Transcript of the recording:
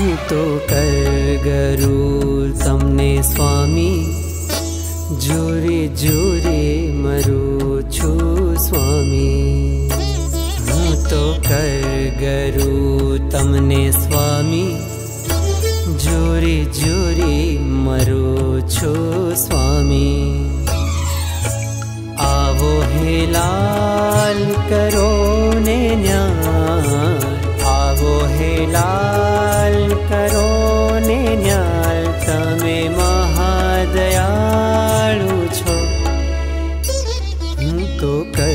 तो कर गरुगरु मरो स्वामी। हूँ तो कर गरू तमने स्वामी। जोरे जोरे मरो छो स्वामी। आवो हेला तो कर